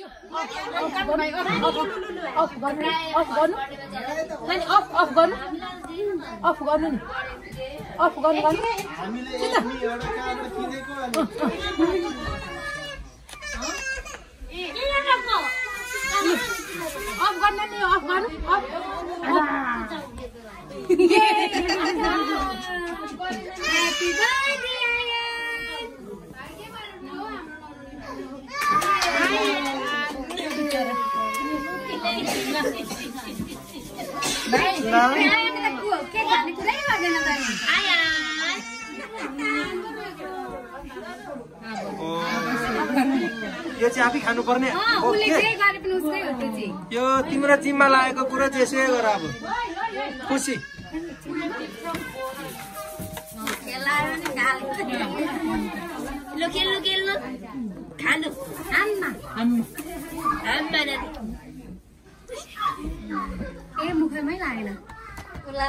Of गर्नु नि, of गर्नु गर्नु अफ गर्नु नि अफ गर्नु गर्नु हामीले यही एउटा काँडा किनेको अनि अफ गर्न नि अफ गर्नु अफ यो चाहिँ आफै खानुपर्ने। ओके। यो तिम्रो जिम्मा लागेको कुरा चाहिँ यसै गर अब। खुसी। ए मुखमै लागेन। उसलाई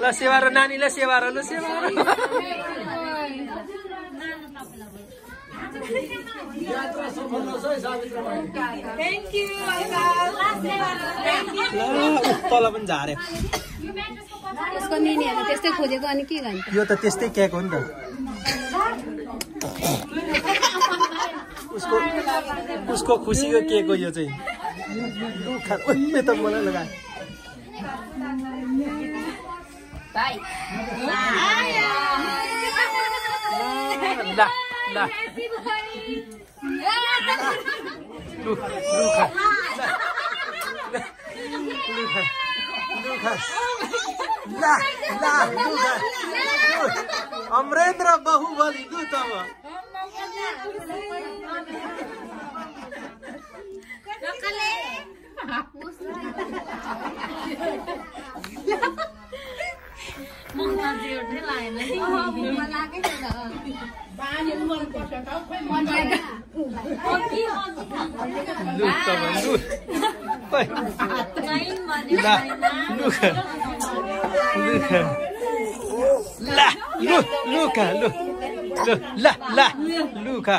ल ल ल सेवारो नानीले सेवारो ल उ तल पनि झार्यो उसको निनीहरू त्यस्तै खोजेको अनि के गर्नु यो त त्यस्तै केक हो नि त। उसको उसको खुसीको केक हो यो चाहिँ। त मलाई लगाए ल ल लु लु खा लु खा लु खा ल ल लु खा लु। अमरेन्द्र बाहुबली लु त अब मुखमा लु तपाईँ लु ला लु लु खा ला खा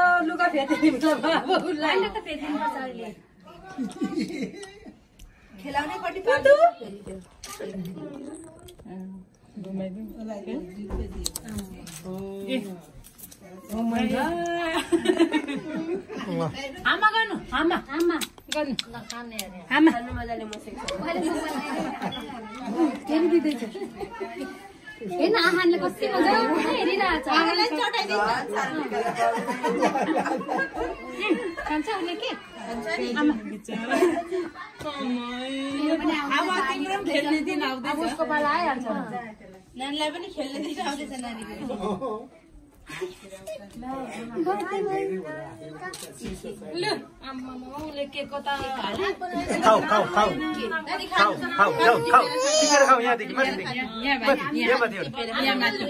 आऊ लुगा फेरि खेलाउने पट्टि पार्नु आमा गर्नु आमा आमा गर्नु आमा हेर्न आहानले कति हेरिरहेछ खान्छ उसले के अब उसको पाला आइहाल्छ नानीलाई पनि खेल्ने दिन आउँदैछ नानीको खाऊ खाऊ खाऊ खाऊ खाऊ जाऊ खाऊ टिपेर खाऊ यहाँ यहाँ माथि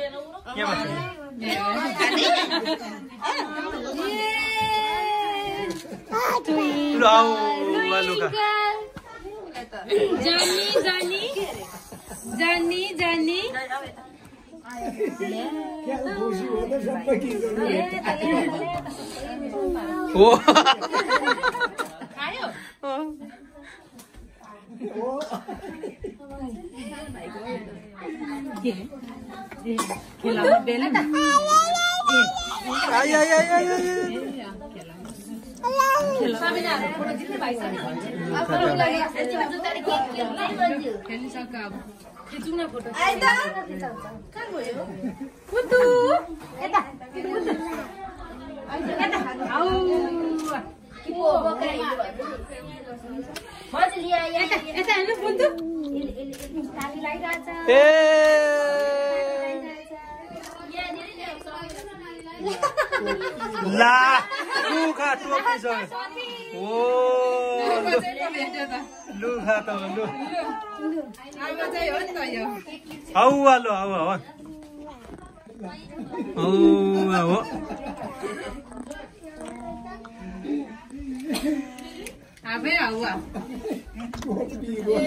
आऊ लुका जानी जानी जानी जानी आई आई यता हेर्नु ए ला लुखा टोपीसँग ओ लुखा त लु हौ आलो हौ हौ हौ हो आफै हावा लु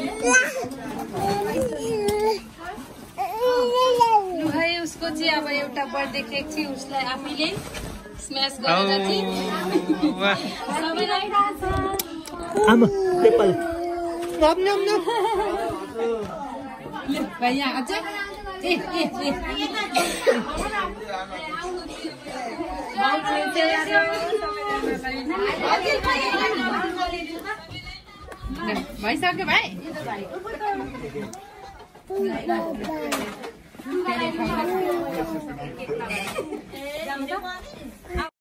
है उसको चाहिँ अब एउटा बर्थडे केक चाहिँ उसलाई आफैले स्म्यास गरेर चाहिँ हौ वाह। सबैलाई आमा नेपाल लु, भाइ यहाँ अझ। ए ए ए। भाउ Thank you.